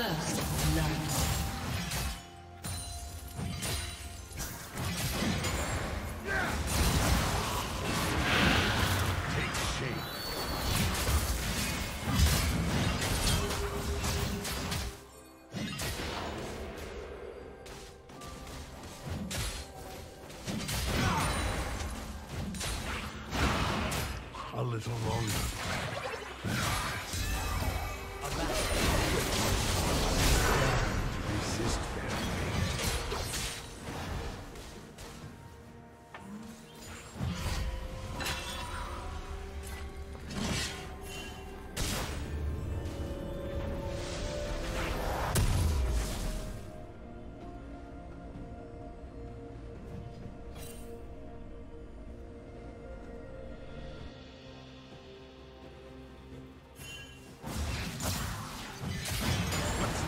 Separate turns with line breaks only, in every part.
First love.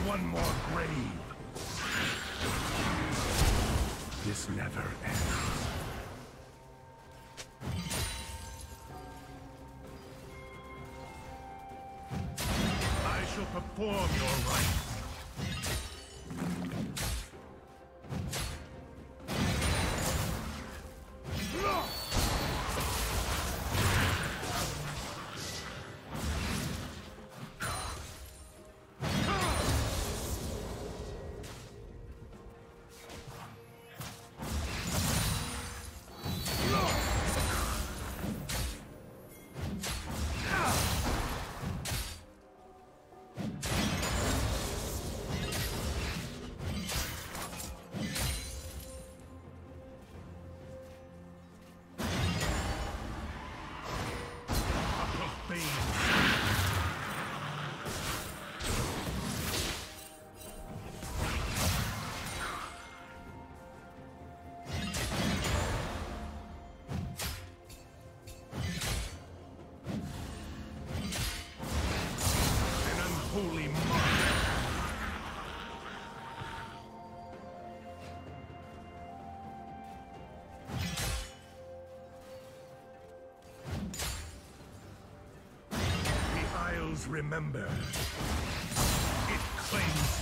One more grave? This never ends. I shall perform your rites. Remember. It claims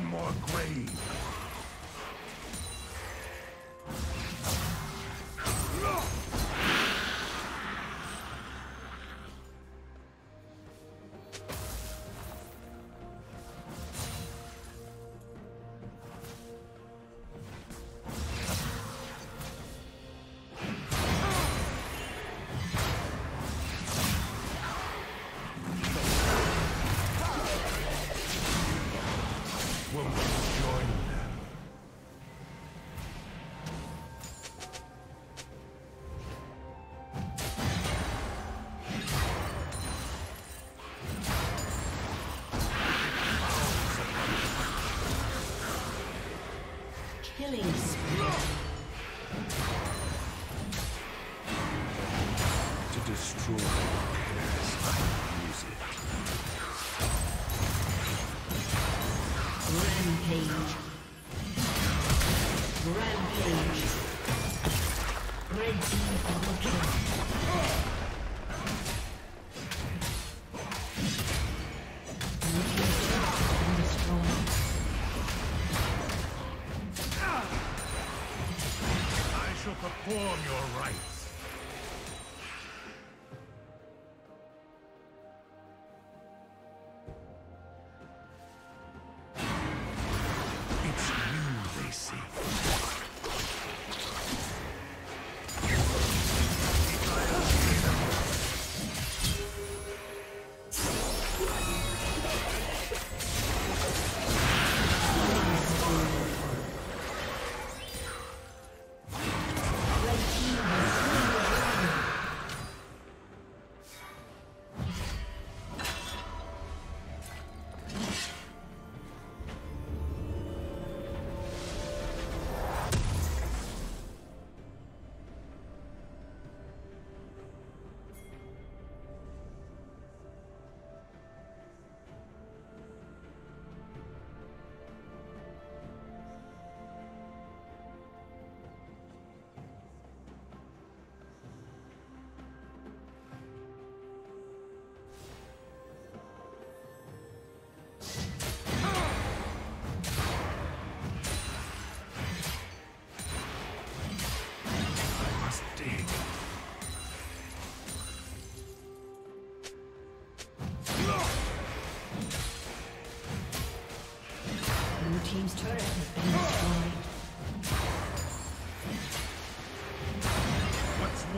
one more grave. I shall perform your rites.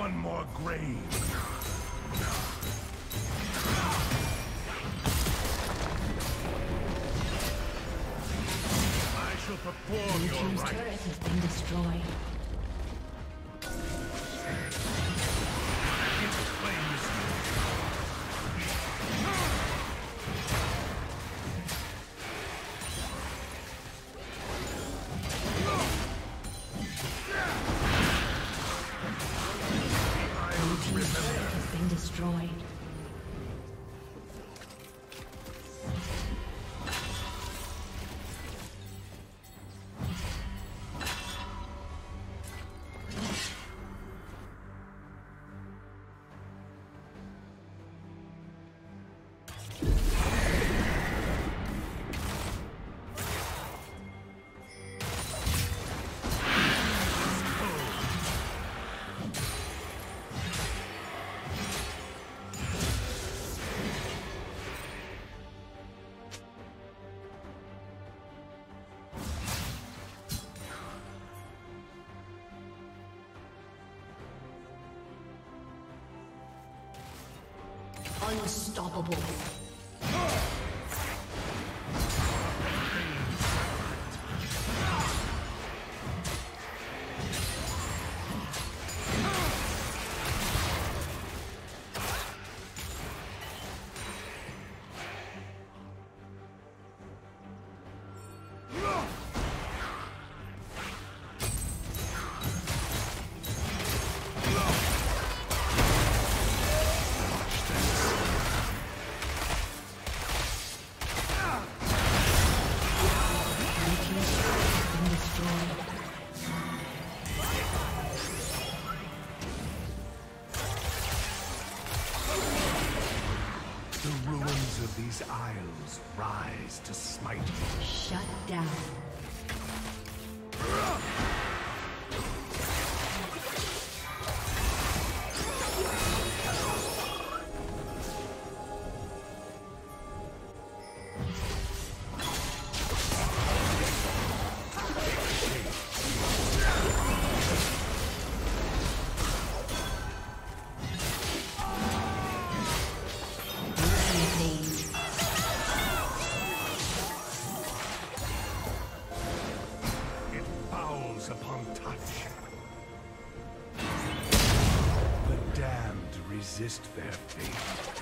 one more grave. I shall perform
Blue
your
Team's turret has been destroyed. destroyed. Unstoppable. The ruins of
these isles rise to smite you.
Shut down.
Resist their fate.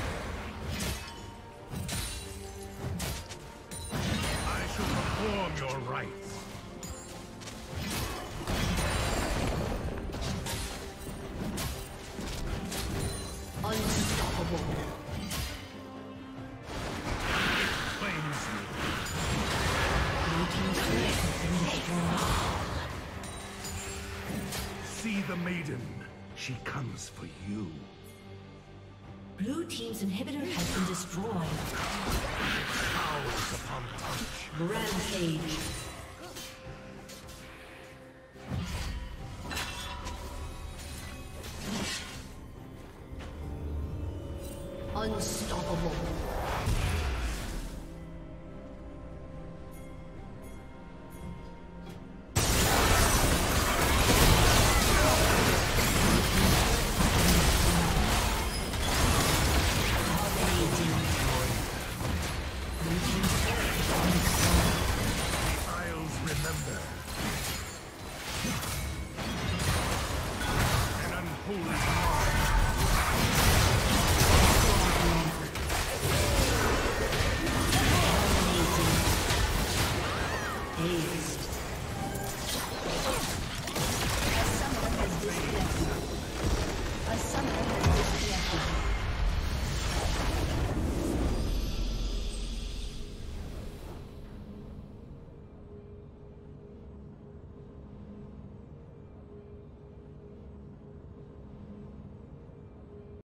Comes for you.
Blue team's inhibitor has been destroyed.
Fouls upon touch.
Rampage. Unstoppable.